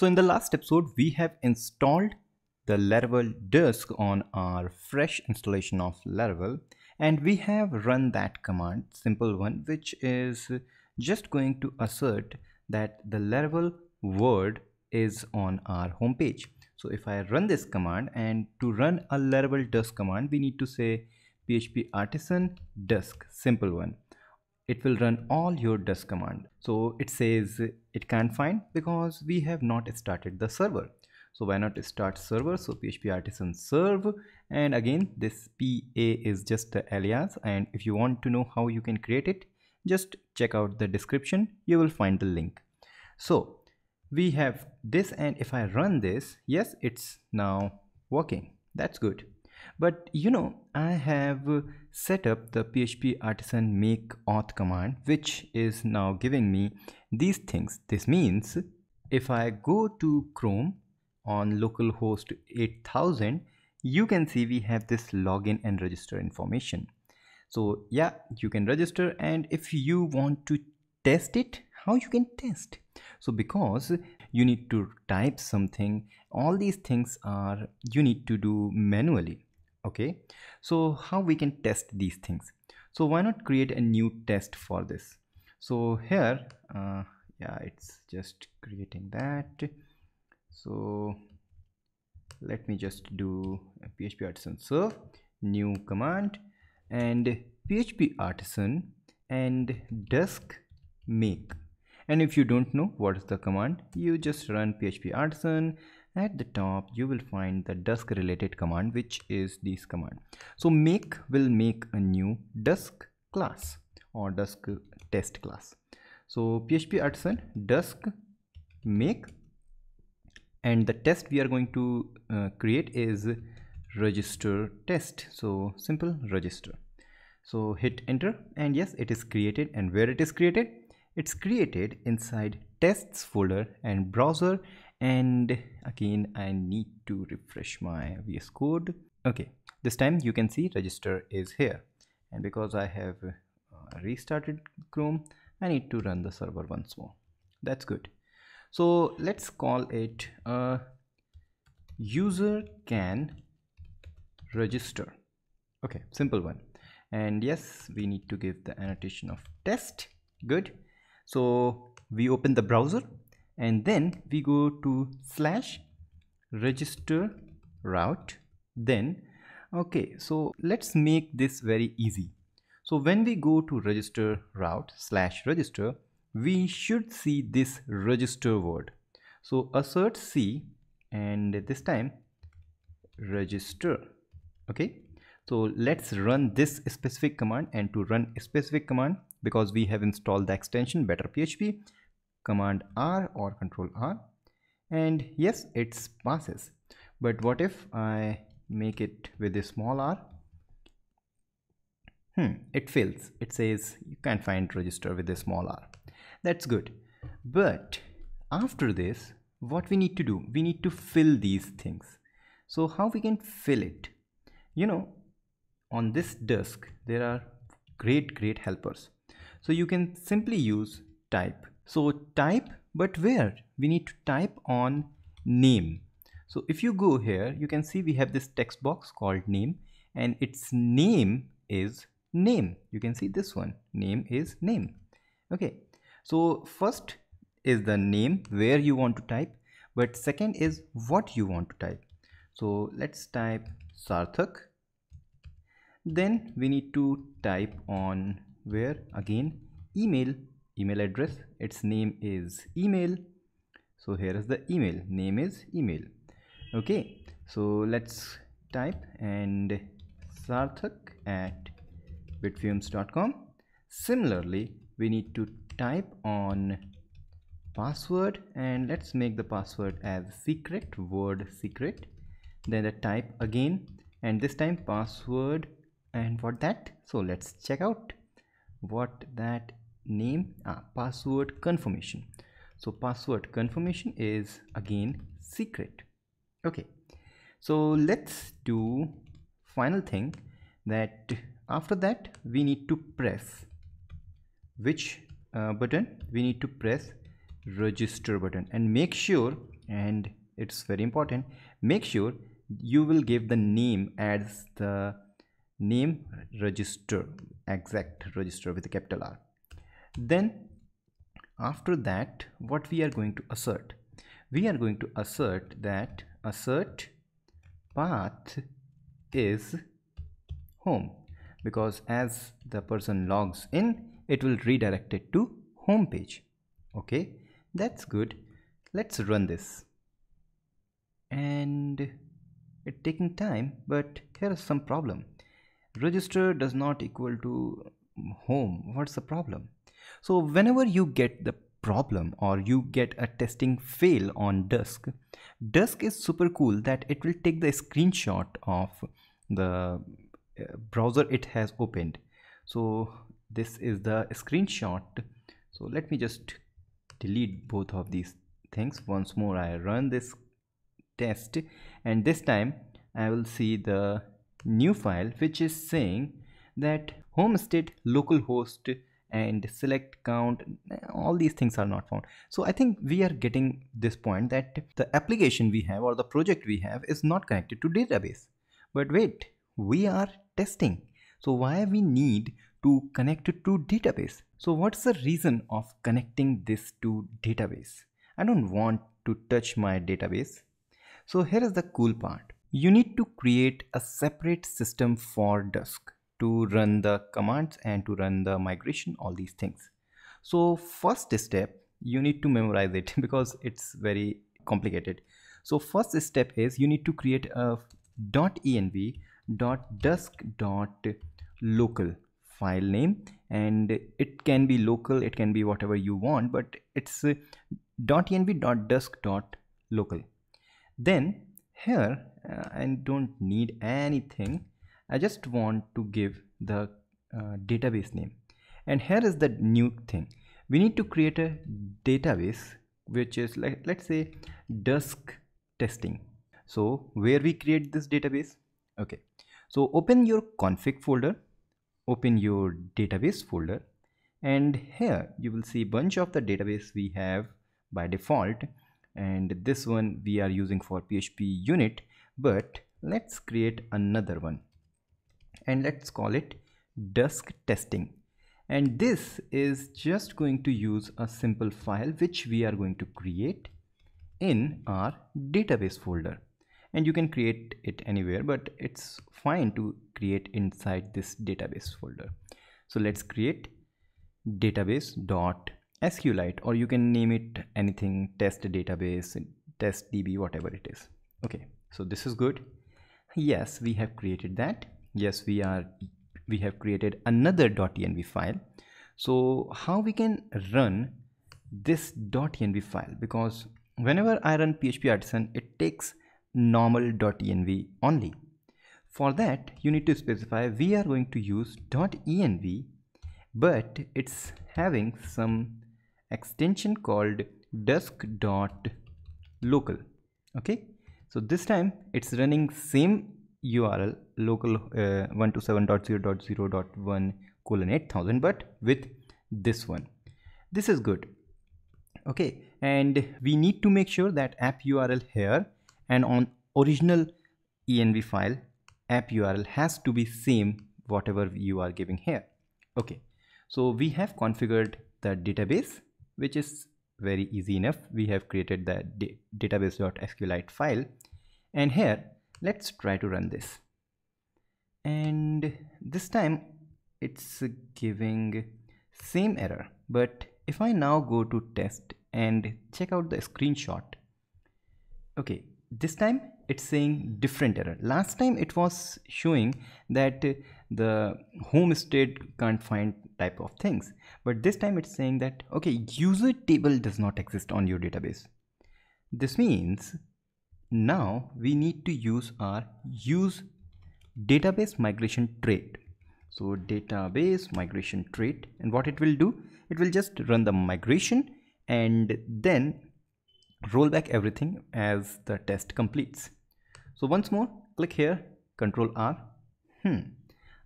So in the last episode, we have installed the Laravel Dusk on our fresh installation of Laravel and we have run that command, simple one, which is just going to assert that the Laravel word is on our home page. So if I run this command and to run a Laravel Dusk command, we need to say php artisan dusk, simple one it will run all your dusk command. So it says it can't find because we have not started the server. So why not start server? So php artisan serve. And again this pa is just the alias. And if you want to know how you can create it just check out the description. You will find the link. So we have this. And if i run this yes it's now working. That's good but you know I have uh, set up the php artisan make auth command which is now giving me these things. This means if I go to Chrome on localhost 8000 you can see we have this login and register information. So yeah you can register and if you want to test it how you can test? So because you need to type something all these things are you need to do manually okay? So how we can test these things? So why not create a new test for this? So here uh, yeah it's just creating that. So let me just do php artisan serve new command and php artisan and dusk make. And if you don't know what is the command you just run php artisan at the top you will find the dusk related command which is this command. So make will make a new dusk class or dusk test class. So php artisan dusk make and the test we are going to uh, create is register test. So simple register. So hit enter and yes it is created. And where it is created? It's created inside tests folder and browser and again I need to refresh my VS Code. Okay this time you can see register is here. And because I have uh, restarted Chrome I need to run the server once more. That's good. So let's call it a user can register. Okay simple one. And yes we need to give the annotation of test. Good. So we open the browser and then we go to slash register route. Then okay so let's make this very easy. So when we go to register route slash register we should see this register word. So assertSee and this time register okay? So let's run this specific command and to run a specific command because we have installed the extension better php command R or control R. And yes it passes. But what if I make it with a small r? Hmm it fails. It says you can't find register with a small r. That's good. But after this what we need to do? We need to fill these things. So how we can fill it? You know on this Dusk there are great great helpers. So you can simply use type so type but where? We need to type on name. So if you go here you can see we have this text box called name and its name is name. You can see this one. Name is name. Okay. So first is the name where you want to type but second is what you want to type. So let's type sarthak. Then we need to type on where? Again email email address. Its name is email. So here is the email. Name is email. Okay. So let's type and sarthak at bitfumes.com similarly we need to type on password and let's make the password as secret word secret. Then the type again and this time password and what that? So let's check out what that name ah, password confirmation. So password confirmation is again secret. Okay. So let's do final thing that after that we need to press which uh, button? We need to press register button. And make sure and it's very important make sure you will give the name as the name register exact register with a capital R then after that what we are going to assert? We are going to assert that assert path is home. Because as the person logs in it will redirect it to home page. Okay? That's good. Let's run this. And it's taking time but here is some problem. Register does not equal to home. What's the problem so whenever you get the problem or you get a testing fail on Dusk, Dusk is super cool that it will take the screenshot of the uh, browser it has opened. So this is the screenshot. So let me just delete both of these things. Once more I run this test and this time I will see the new file which is saying that homestead localhost and select count all these things are not found. So i think we are getting this point that the application we have or the project we have is not connected to database. But wait we are testing. So why we need to connect it to database? So what's the reason of connecting this to database? I don't want to touch my database. So here is the cool part. You need to create a separate system for dusk to run the commands and to run the migration all these things. So first step you need to memorize it because it's very complicated. So first step is you need to create a .env dot .dusk .local file name. And it can be local it can be whatever you want but it's uh, .env dot .dusk .local. Then here uh, I don't need anything I just want to give the uh, database name. And here is the new thing. We need to create a database which is like let's say dusk testing. So where we create this database? Okay. So open your config folder open your database folder and here you will see bunch of the database we have by default. And this one we are using for php unit but let's create another one and let's call it dusk testing. And this is just going to use a simple file which we are going to create in our database folder. And you can create it anywhere but it's fine to create inside this database folder. So let's create database dot sqlite or you can name it anything test database test db whatever it is. Okay so this is good. Yes we have created that yes we are we have created another .env file. So how we can run this .env file? Because whenever I run PHP artisan it takes normal .env only. For that you need to specify we are going to use .env but it's having some extension called dusk.local okay? So this time it's running same url local uh, 127.0.0.1 colon 8000 but with this one. This is good. Okay and we need to make sure that app url here and on original env file app url has to be same whatever you are giving here. Okay so we have configured the database which is very easy enough. We have created the database.sqlite file. And here let's try to run this. And this time it's giving same error. But if I now go to test and check out the screenshot. Okay this time it's saying different error. Last time it was showing that the homestead can't find type of things. But this time it's saying that okay user table does not exist on your database. This means now we need to use our use database migration trait. So database migration trait and what it will do? It will just run the migration and then roll back everything as the test completes. So once more click here control r. Hmm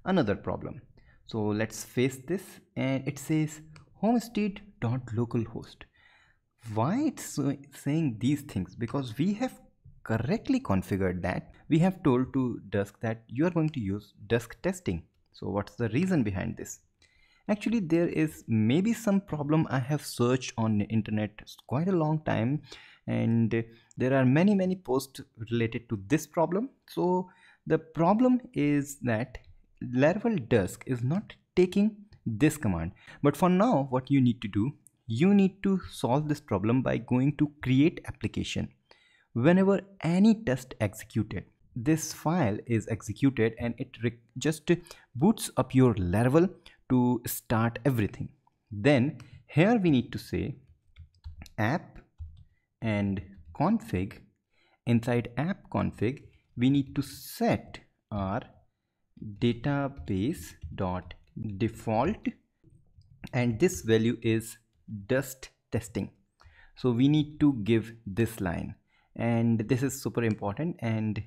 another problem. So let's face this and it says homestead.localhost why it's saying these things? Because we have correctly configured that we have told to dusk that you are going to use dusk testing. So what's the reason behind this? Actually there is maybe some problem i have searched on the internet quite a long time and there are many many posts related to this problem. So the problem is that laravel dusk is not taking this command. But for now what you need to do you need to solve this problem by going to create application whenever any test executed this file is executed and it just boots up your Laravel to start everything. Then here we need to say app and config. Inside app config we need to set our database dot default and this value is dusk testing. So we need to give this line and this is super important. And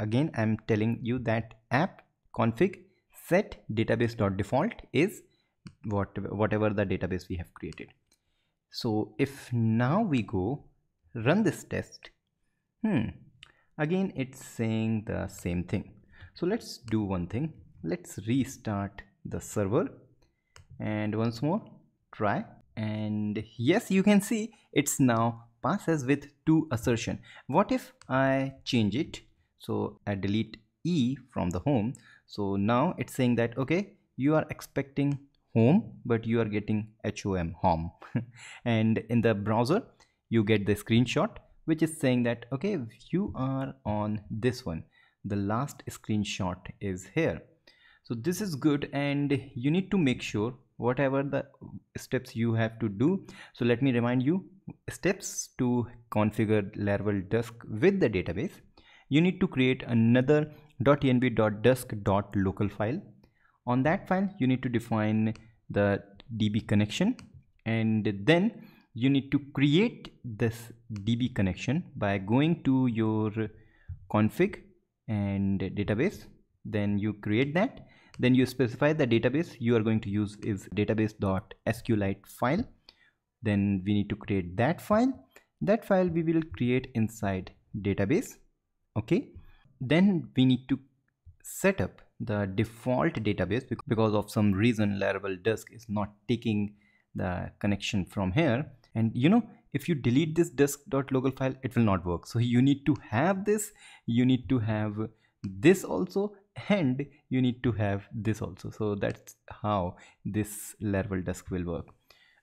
again i'm telling you that app config set database dot default is what whatever the database we have created. So if now we go run this test hmm again it's saying the same thing. So let's do one thing. Let's restart the server. And once more try. And yes you can see it's now passes with two assertion. What if i change it? So i delete e from the home. So now it's saying that okay you are expecting home but you are getting hom home. And in the browser you get the screenshot which is saying that okay you are on this one. The last screenshot is here. So this is good and you need to make sure whatever the steps you have to do. So let me remind you steps to configure laravel dusk with the database you need to create another .env.dusk.local file. On that file you need to define the db connection and then you need to create this db connection by going to your config and database. Then you create that then you specify the database you are going to use is database.sqlite file. Then we need to create that file. That file we will create inside database okay? Then we need to set up the default database because of some reason laravel dusk is not taking the connection from here. And you know if you delete this dusk.local file it will not work. So you need to have this. You need to have this also and you need to have this also. So that's how this laravel dusk will work.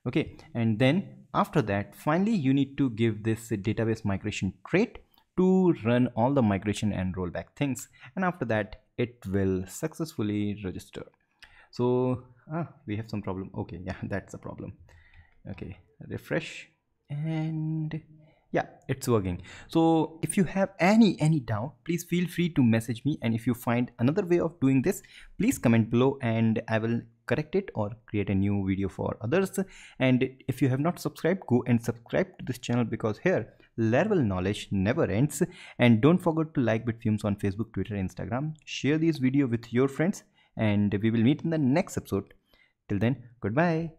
Okay and then after that finally you need to give this database migration trait to run all the migration and rollback things. And after that it will successfully register. So ah, we have some problem. Okay yeah that's a problem. Okay refresh and yeah it's working. So if you have any any doubt please feel free to message me. And if you find another way of doing this please comment below and i will correct it or create a new video for others. And if you have not subscribed go and subscribe to this channel because here Laravel knowledge never ends. And don't forget to like bitfumes on facebook twitter instagram. Share this video with your friends and we will meet in the next episode. Till then goodbye